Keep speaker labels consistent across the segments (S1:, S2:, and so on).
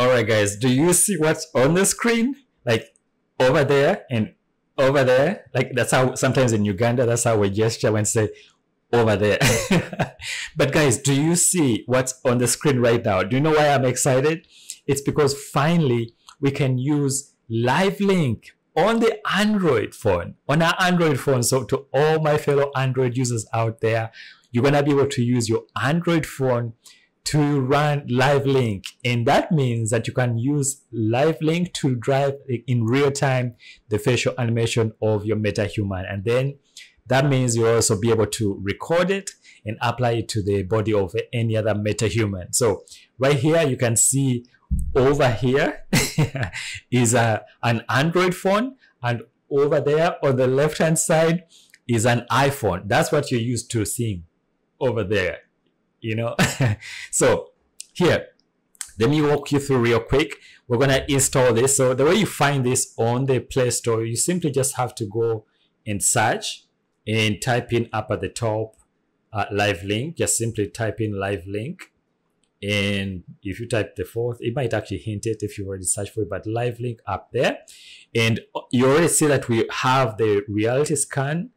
S1: All right, guys, do you see what's on the screen? Like over there and over there. Like that's how sometimes in Uganda, that's how we gesture when say over there. but guys, do you see what's on the screen right now? Do you know why I'm excited? It's because finally we can use Live Link on the Android phone, on our Android phone. So to all my fellow Android users out there, you're gonna be able to use your Android phone to run live link and that means that you can use live link to drive in real time the facial animation of your metahuman. And then that means you'll also be able to record it and apply it to the body of any other metahuman. So right here you can see over here is a, an android phone. And over there on the left hand side is an iphone. That's what you're used to seeing over there you know? So here let me walk you through real quick. We're going to install this. So the way you find this on the play store you simply just have to go and search and type in up at the top uh, live link. Just simply type in live link. And if you type the fourth it might actually hint it if you already searched for it but live link up there. And you already see that we have the reality scan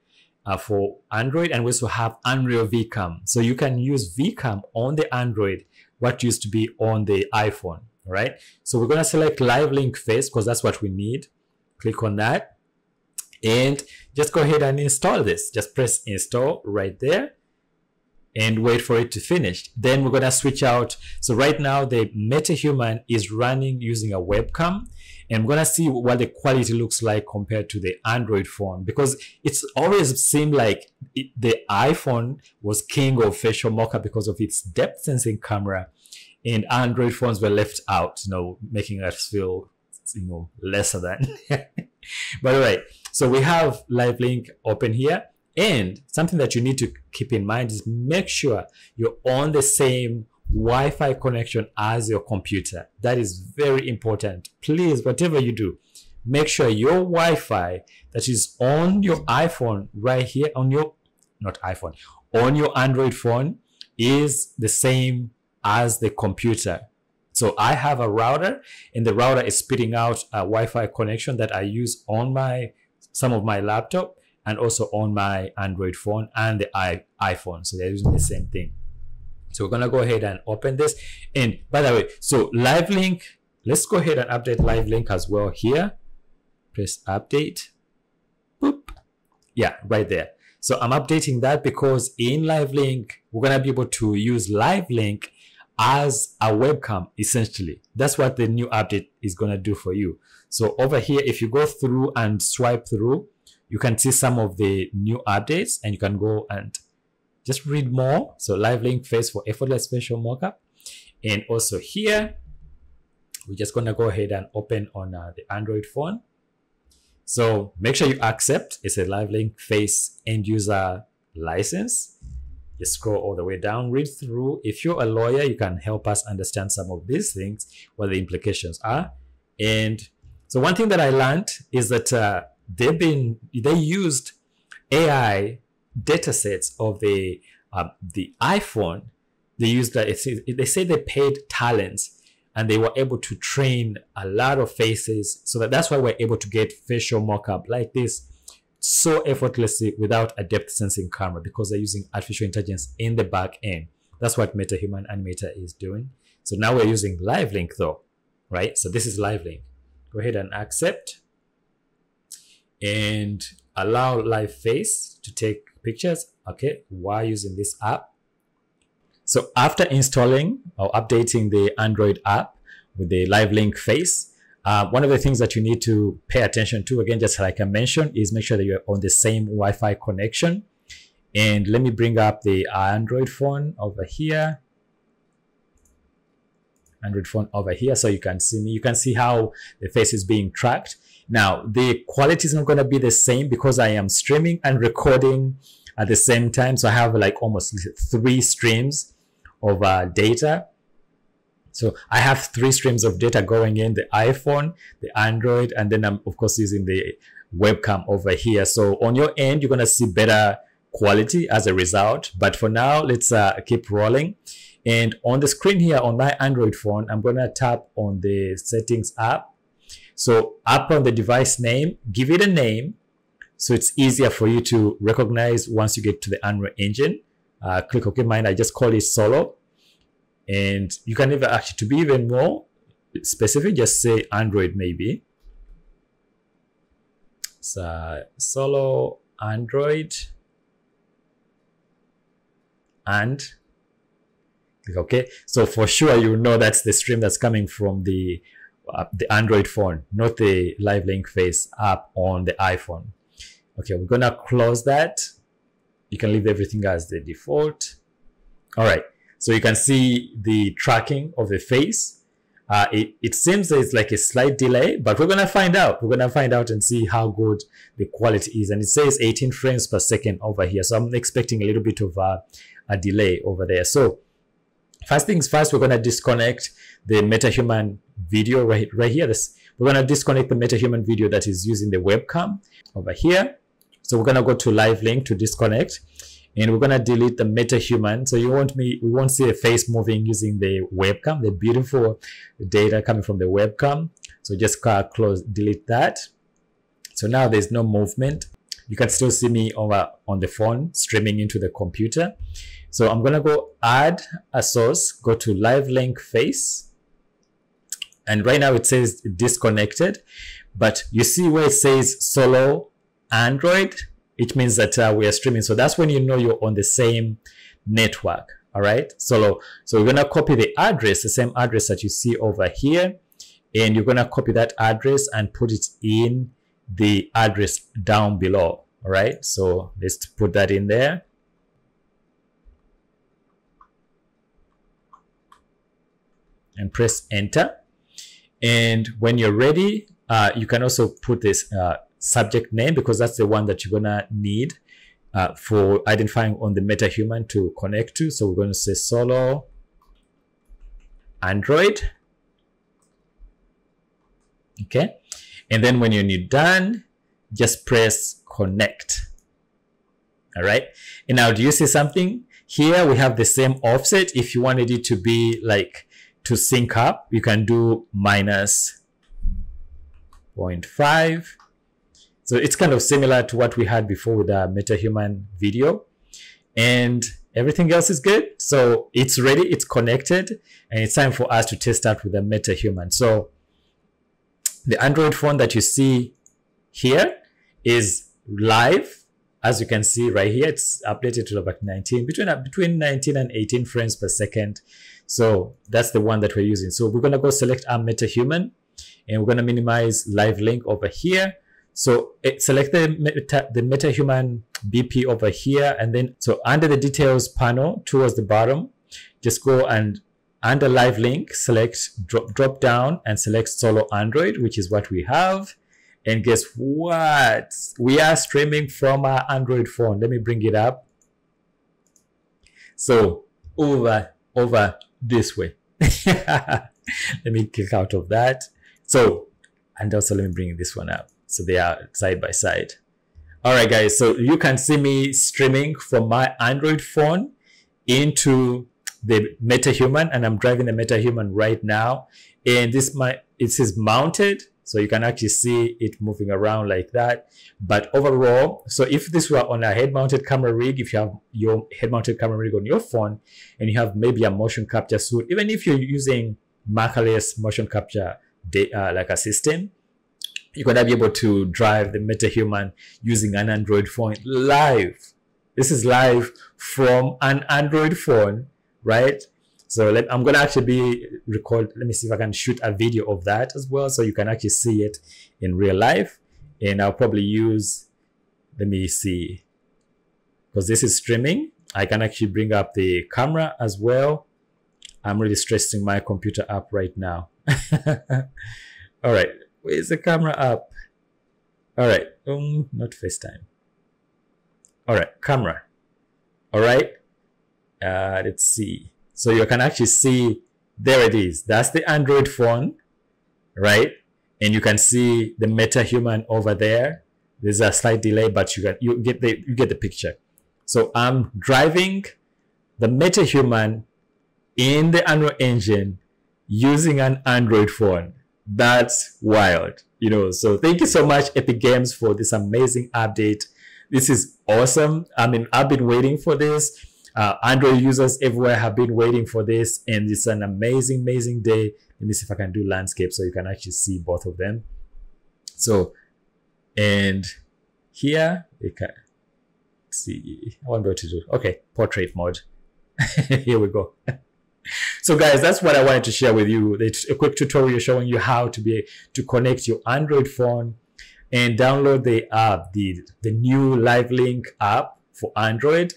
S1: uh, for Android and we also have Unreal VCAM. So you can use VCAM on the Android, what used to be on the iPhone, right? So we're gonna select Live Link Face because that's what we need. Click on that and just go ahead and install this. Just press install right there and wait for it to finish. Then we're gonna switch out. So right now the MetaHuman is running using a webcam and I'm gonna see what the quality looks like compared to the Android phone because it's always seemed like it, the iPhone was king of facial mocap because of its depth sensing camera and Android phones were left out, you know, making us feel you know lesser than. but all right, so we have Live Link open here and something that you need to keep in mind is make sure you're on the same Wi-Fi connection as your computer. That is very important. Please, whatever you do, make sure your Wi-Fi that is on your iPhone right here on your not iPhone on your Android phone is the same as the computer. So I have a router and the router is spitting out a Wi-Fi connection that I use on my some of my laptop and also on my Android phone and the I, iPhone. So they're using the same thing. So we're gonna go ahead and open this. And by the way, so live link, let's go ahead and update live link as well here. Press update. Boop. Yeah, right there. So I'm updating that because in live link, we're gonna be able to use live link as a webcam essentially. That's what the new update is gonna do for you. So over here, if you go through and swipe through, you can see some of the new updates and you can go and just read more. So live link face for effortless facial mocap. And also here, we're just to go ahead and open on uh, the Android phone. So make sure you accept. It's a live link face end user license. Just scroll all the way down, read through. If you're a lawyer, you can help us understand some of these things, what the implications are. And so one thing that I learned is that uh, they've been they used AI data sets of the uh, the iPhone. They used that. They say they paid talents and they were able to train a lot of faces. So that that's why we're able to get facial mocap like this so effortlessly without a depth sensing camera because they're using artificial intelligence in the back end. That's what Meta Human Animator is doing. So now we're using Live Link though, right? So this is Live Link. Go ahead and accept and allow live face to take pictures okay while using this app. So after installing or updating the android app with the live link face uh, one of the things that you need to pay attention to again just like i mentioned is make sure that you're on the same wi-fi connection. And let me bring up the android phone over here android phone over here so you can see me you can see how the face is being tracked now, the quality is not going to be the same because I am streaming and recording at the same time. So I have like almost three streams of uh, data. So I have three streams of data going in the iPhone, the Android, and then I'm of course using the webcam over here. So on your end, you're going to see better quality as a result. But for now, let's uh, keep rolling. And on the screen here on my Android phone, I'm going to tap on the settings app. So up on the device name, give it a name. So it's easier for you to recognize once you get to the Android engine. Uh, click OK mine. I just call it solo. And you can even actually, to be even more specific, just say Android maybe. So solo Android and okay so for sure you know that's the stream that's coming from the uh, the android phone not the live link face app on the iphone okay we're gonna close that you can leave everything as the default all right so you can see the tracking of the face uh, it, it seems there's like a slight delay, but we're gonna find out. We're gonna find out and see how good the quality is. And it says 18 frames per second over here. So I'm expecting a little bit of a, a delay over there. So first things first, we're gonna disconnect the MetaHuman video right, right here. This, we're gonna disconnect the MetaHuman video that is using the webcam over here. So we're gonna go to live link to disconnect and we're gonna delete the meta-human. So you want me, we won't see a face moving using the webcam, the beautiful data coming from the webcam. So just close, delete that. So now there's no movement. You can still see me over on the phone streaming into the computer. So I'm gonna go add a source, go to live link face. And right now it says disconnected, but you see where it says solo Android, it means that uh, we are streaming. So that's when you know you're on the same network. All right. Solo. so we're going to copy the address, the same address that you see over here. And you're going to copy that address and put it in the address down below. All right. So let's put that in there. And press enter. And when you're ready, uh, you can also put this uh, subject name because that's the one that you're gonna need uh, for identifying on the MetaHuman to connect to. So we're going to say solo Android. Okay. And then when you're done, just press connect. All right. And now do you see something? Here we have the same offset. If you wanted it to be like to sync up, you can do minus 0.5 so it's kind of similar to what we had before with the MetaHuman video. And everything else is good. So it's ready, it's connected, and it's time for us to test out with the MetaHuman. So the Android phone that you see here is live. As you can see right here, it's updated to about 19, between, uh, between 19 and 18 frames per second. So that's the one that we're using. So we're going to go select our MetaHuman and we're going to minimize live link over here so it, select the, meta, the MetaHuman BP over here. And then, so under the details panel towards the bottom, just go and under live link, select drop, drop down and select solo Android, which is what we have. And guess what? We are streaming from our Android phone. Let me bring it up. So over, over this way. let me kick out of that. So, and also let me bring this one up. So they are side by side. All right, guys. So you can see me streaming from my Android phone into the MetaHuman, and I'm driving the MetaHuman right now. And this my it is mounted, so you can actually see it moving around like that. But overall, so if this were on a head-mounted camera rig, if you have your head-mounted camera rig on your phone, and you have maybe a motion capture suite, even if you're using macOS motion capture uh, like a system, you're gonna be able to drive the MetaHuman using an Android phone live. This is live from an Android phone, right? So let, I'm gonna actually be record. Let me see if I can shoot a video of that as well, so you can actually see it in real life. And I'll probably use. Let me see, because this is streaming. I can actually bring up the camera as well. I'm really stressing my computer up right now. All right, Where's the camera up? All right. Um, not FaceTime. All right, camera. All right. Uh, let's see. So you can actually see there it is. That's the Android phone, right? And you can see the MetaHuman over there. There's a slight delay, but you get you get the you get the picture. So I'm driving the MetaHuman in the Unreal Engine using an Android phone. That's wild, you know. So thank you so much, Epic Games, for this amazing update. This is awesome. I mean, I've been waiting for this. Uh, Android users everywhere have been waiting for this, and it's an amazing, amazing day. Let me see if I can do landscape so you can actually see both of them. So, and here we can see. I be able to do. Okay, portrait mode. here we go. so guys, that's what I wanted to share with you. It's a quick tutorial showing you how to be to connect your Android phone and download the app, the, the new LiveLink app for Android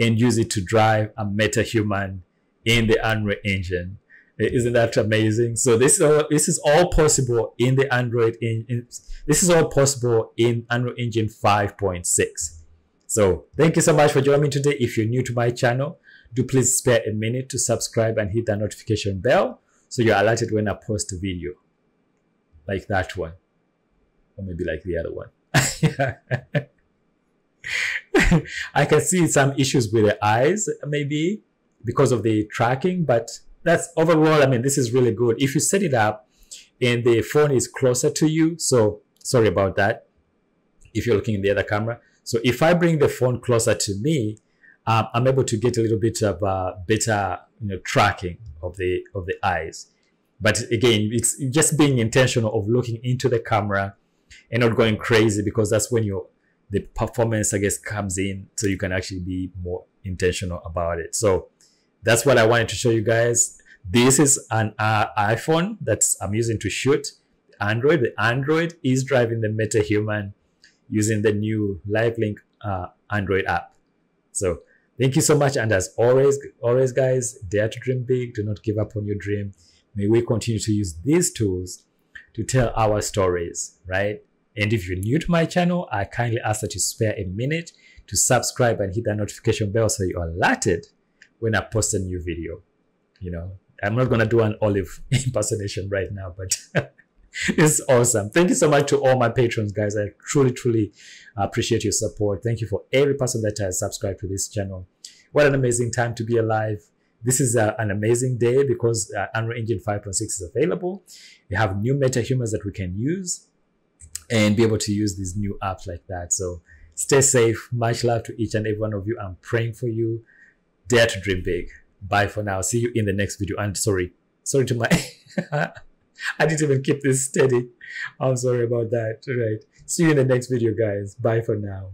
S1: and use it to drive a meta human in the Unreal Engine. Isn't that amazing? So this is all, this is all possible in the Android. In, in this is all possible in Unreal Engine 5.6. So thank you so much for joining me today. If you're new to my channel, do please spare a minute to subscribe and hit the notification bell so you're alerted when I post a video like that one or maybe like the other one. I can see some issues with the eyes maybe because of the tracking, but that's overall, I mean, this is really good. If you set it up and the phone is closer to you, so sorry about that. If you're looking in the other camera. So if I bring the phone closer to me, um, I'm able to get a little bit of uh, better, you know, tracking of the of the eyes. But again, it's just being intentional of looking into the camera and not going crazy because that's when your the performance, I guess, comes in. So you can actually be more intentional about it. So that's what I wanted to show you guys. This is an uh, iPhone that's I'm using to shoot Android. The Android is driving the MetaHuman using the new LiveLink uh, Android app. So thank you so much. And as always, always guys, dare to dream big. Do not give up on your dream. May we continue to use these tools to tell our stories, right? And if you're new to my channel, I kindly ask that you spare a minute to subscribe and hit that notification bell so you're alerted when I post a new video. You know, I'm not going to do an olive impersonation right now, but it's awesome. Thank you so much to all my patrons, guys. I truly, truly appreciate your support. Thank you for every person that has subscribed to this channel. What an amazing time to be alive. This is a, an amazing day because uh, Unreal Engine 5.6 is available. We have new MetaHumans that we can use and be able to use these new apps like that. So stay safe. Much love to each and every one of you. I'm praying for you. Dare to dream big. Bye for now. See you in the next video. And sorry, sorry to my, I didn't even keep this steady. I'm sorry about that. Right. See you in the next video, guys. Bye for now.